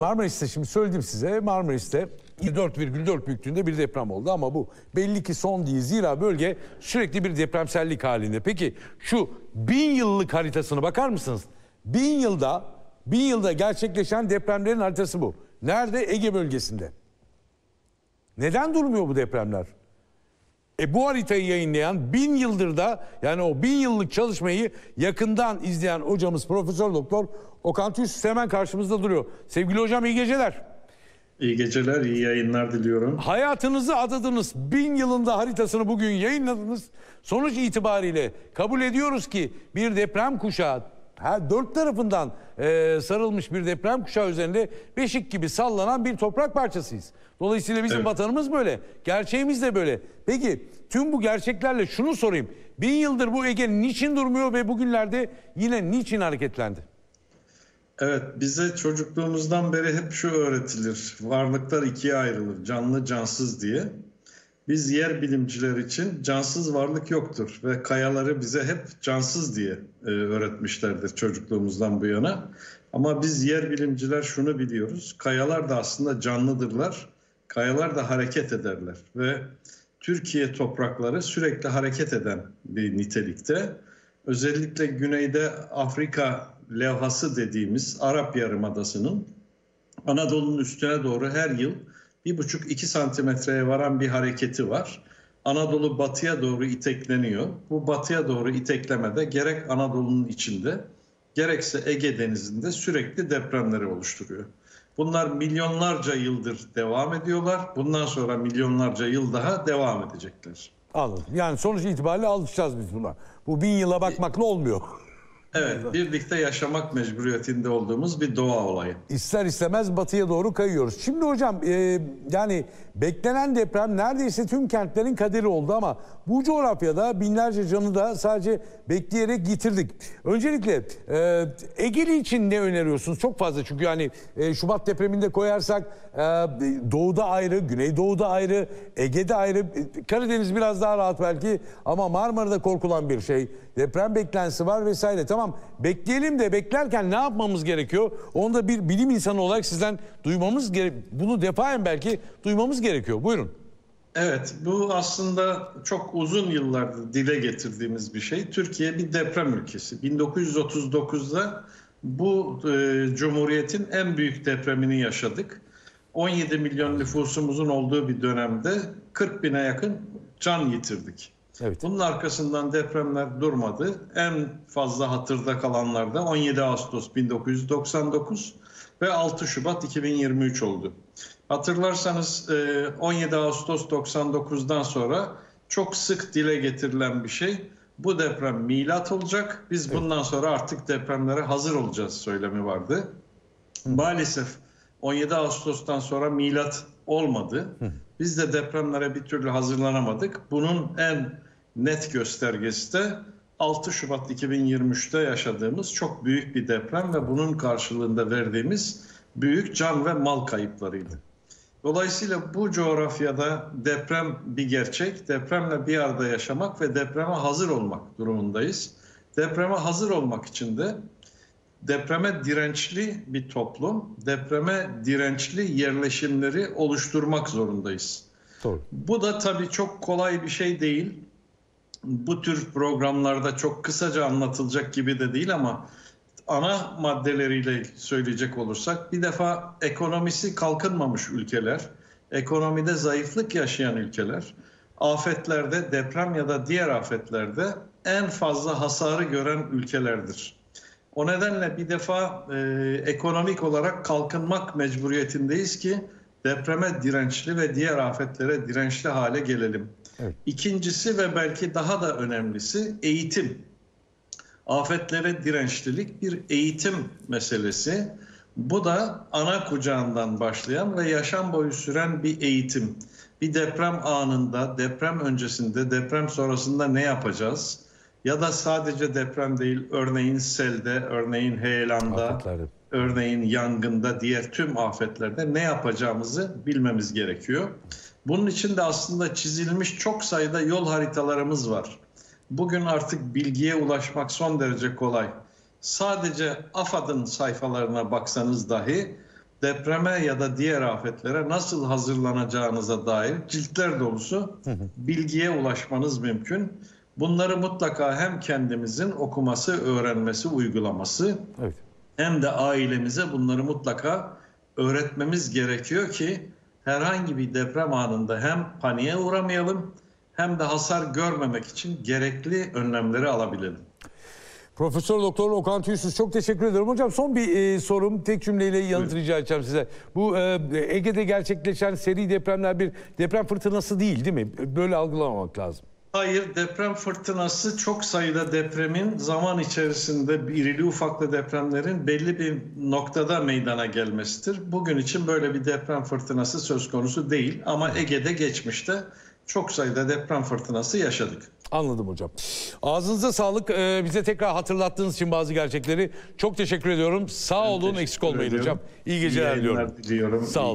Marmaris'te şimdi söyledim size Marmaris'te 4,4 büyüklüğünde bir deprem oldu ama bu belli ki son değil. Zira bölge sürekli bir depremsellik halinde. Peki şu bin yıllık haritasına bakar mısınız? Bin yılda bin yılda gerçekleşen depremlerin haritası bu. Nerede? Ege bölgesinde. Neden durmuyor bu depremler? E bu haritayı yayınlayan bin yıldır da yani o bin yıllık çalışmayı yakından izleyen hocamız Profesör Doktor Okan Tüys hemen karşımızda duruyor. Sevgili hocam iyi geceler. İyi geceler, iyi yayınlar diliyorum. Hayatınızı adadınız. Bin yılında haritasını bugün yayınladınız. Sonuç itibariyle kabul ediyoruz ki bir deprem kuşağı her dört tarafından e, sarılmış bir deprem kuşağı üzerinde beşik gibi sallanan bir toprak parçasıyız. Dolayısıyla bizim Evet. vatanımız böyle. Gerçeğimiz de böyle. Peki tüm bu gerçeklerle şunu sorayım. Bin yıldır bu Ege niçin durmuyor ve bugünlerde yine niçin hareketlendi? Evet, bize çocukluğumuzdan beri hep şu öğretilir. Varlıklar ikiye ayrılır, canlı cansız diye. Biz yer bilimciler için cansız varlık yoktur ve kayaları bize hep cansız diye e, öğretmişlerdir çocukluğumuzdan bu yana. Ama biz yer bilimciler şunu biliyoruz. Kayalar da aslında canlıdırlar. Kayalar da hareket ederler ve Türkiye toprakları sürekli hareket eden bir nitelikte. Özellikle güneyde Afrika levhası dediğimiz Arap Yarımadası'nın Anadolu'nun üstüne doğru her yıl bir buçuk iki santimetreye varan bir hareketi var. Anadolu batıya doğru itekleniyor. Bu batıya doğru iteklemede gerek Anadolu'nun içinde gerekse Ege Denizi'nde sürekli depremleri oluşturuyor. Bunlar milyonlarca yıldır devam ediyorlar. Bundan sonra milyonlarca yıl daha devam edecekler. Anladım. Yani sonuç itibariyle alışacağız biz buna. Bu bin yıla bakmakla olmuyor. Evet, birlikte yaşamak mecburiyetinde olduğumuz bir doğa olayı. İster istemez batıya doğru kayıyoruz. Şimdi hocam e, yani beklenen deprem neredeyse tüm kentlerin kaderi oldu ama bu coğrafyada binlerce canı da sadece bekleyerek yitirdik. Öncelikle e, Egeli için ne öneriyorsunuz? Çok fazla çünkü yani e, Şubat depreminde koyarsak e, doğuda ayrı, güneydoğuda ayrı, Ege'de ayrı, e, Karadeniz biraz daha rahat belki ama Marmara'da korkulan bir şey. Deprem beklentisi var vesaire. Tamam bekleyelim de beklerken ne yapmamız gerekiyor? Onu da bir bilim insanı olarak sizden duymamız gerek. Bunu defaen belki duymamız gerekiyor. Buyurun. Evet, bu aslında çok uzun yıllardır dile getirdiğimiz bir şey. Türkiye bir deprem ülkesi. 1939'da bu e, cumhuriyetin en büyük depremini yaşadık. 17 milyon nüfusumuzun olduğu bir dönemde 40 bine yakın can yitirdik. Evet. Bunun arkasından depremler durmadı. En fazla hatırda kalanlar da 17 Ağustos 1999 ve 6 Şubat 2023 oldu. Hatırlarsanız e, 17 Ağustos 99'dan sonra çok sık dile getirilen bir şey bu deprem milat olacak. Biz bundan sonra artık depremlere hazır olacağız söylemi vardı. Maalesef 17 Ağustos'tan sonra milat olmadı. Biz de depremlere bir türlü hazırlanamadık. Bunun en net göstergesi de 6 Şubat 2023'te yaşadığımız çok büyük bir deprem ve bunun karşılığında verdiğimiz büyük can ve mal kayıplarıydı. Dolayısıyla bu coğrafyada deprem bir gerçek, depremle bir arada yaşamak ve depreme hazır olmak durumundayız. Depreme hazır olmak için de depreme dirençli bir toplum, depreme dirençli yerleşimleri oluşturmak zorundayız. Doğru. Bu da tabii çok kolay bir şey değil. Bu tür programlarda çok kısaca anlatılacak gibi de değil ama ana maddeleriyle söyleyecek olursak bir defa ekonomisi kalkınmamış ülkeler, ekonomide zayıflık yaşayan ülkeler, afetlerde, deprem ya da diğer afetlerde en fazla hasarı gören ülkelerdir. O nedenle bir defa e, ekonomik olarak kalkınmak mecburiyetindeyiz ki depreme dirençli ve diğer afetlere dirençli hale gelelim. Evet. İkincisi ve belki daha da önemlisi eğitim. Afetlere dirençlilik bir eğitim meselesi. Bu da ana kucağından başlayan ve yaşam boyu süren bir eğitim. Bir deprem anında, deprem öncesinde, deprem sonrasında ne yapacağız? Ya da sadece deprem değil, örneğin selde, örneğin heyelanda, Afetlerde. Örneğin yangında, diğer tüm afetlerde ne yapacağımızı bilmemiz gerekiyor. Bunun için de aslında çizilmiş çok sayıda yol haritalarımız var. Bugün artık bilgiye ulaşmak son derece kolay. Sadece AFAD'ın sayfalarına baksanız dahi depreme ya da diğer afetlere nasıl hazırlanacağınıza dair ciltler dolusu bilgiye ulaşmanız mümkün. Bunları mutlaka hem kendimizin okuması, öğrenmesi, uygulaması Evet. Hem de ailemize bunları mutlaka öğretmemiz gerekiyor ki herhangi bir deprem anında hem paniğe uğramayalım hem de hasar görmemek için gerekli önlemleri alabilelim. Profesör Doktor Okan Tüysüz çok teşekkür ederim. Hocam son bir e, sorum tek cümleyle yanıt rica edeceğim size. Bu e, Ege'de gerçekleşen seri depremler bir deprem fırtınası değil değil mi? Böyle algılamamak lazım. Hayır, deprem fırtınası çok sayıda depremin zaman içerisinde irili ufaklı depremlerin belli bir noktada meydana gelmesidir. Bugün için böyle bir deprem fırtınası söz konusu değil ama Ege'de geçmişte çok sayıda deprem fırtınası yaşadık. Anladım hocam. Ağzınıza sağlık. Ee, bize tekrar hatırlattığınız için bazı gerçekleri çok teşekkür ediyorum. Sağ olun, eksik olmayın ediyorum. hocam. İyi geceler yayınlar diliyorum. Sağ İyi olun.